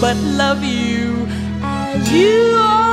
but love you as you are.